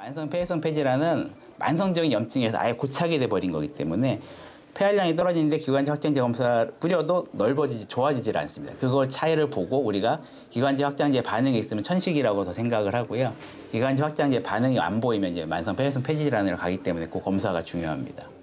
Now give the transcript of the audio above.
만성 폐해성 폐질환은 만성적인 염증에서 아예 고착이 돼 버린 거기 때문에 폐활량이 떨어지는데 기관지 확장제 검사를 뿌려도 넓어지지 좋아지질 않습니다. 그걸 차이를 보고 우리가 기관지 확장제 반응이 있으면 천식이라고서 생각을 하고요. 기관지 확장제 반응이 안 보이면 이제 만성 폐해성 폐질환으로 가기 때문에 그 검사가 중요합니다.